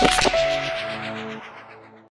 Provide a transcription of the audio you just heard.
Thank you.